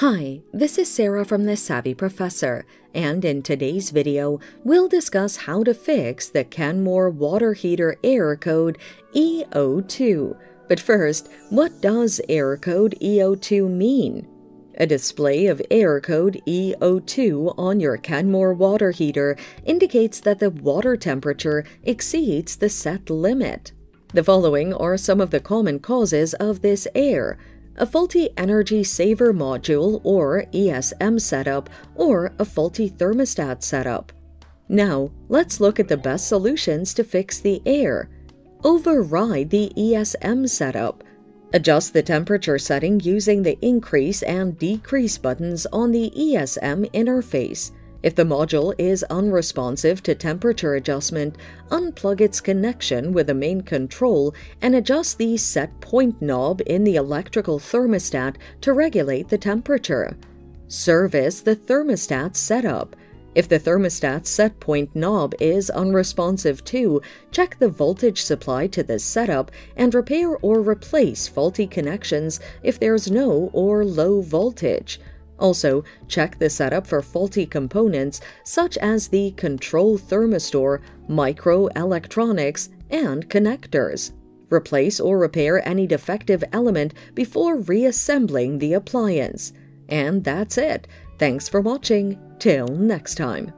Hi, this is Sarah from The Savvy Professor, and in today's video, we'll discuss how to fix the Kenmore water heater error code E02. But first, what does error code E02 mean? A display of error code E02 on your Kenmore water heater indicates that the water temperature exceeds the set limit. The following are some of the common causes of this error a faulty energy saver module or ESM setup, or a faulty thermostat setup. Now, let's look at the best solutions to fix the air. Override the ESM setup. Adjust the temperature setting using the increase and decrease buttons on the ESM interface. If the module is unresponsive to temperature adjustment, unplug its connection with the main control and adjust the set point knob in the electrical thermostat to regulate the temperature. Service the thermostat setup. If the thermostat set point knob is unresponsive too, check the voltage supply to this setup and repair or replace faulty connections if there's no or low voltage. Also, check the setup for faulty components such as the control thermistor, microelectronics, and connectors. Replace or repair any defective element before reassembling the appliance. And that's it. Thanks for watching. Till next time.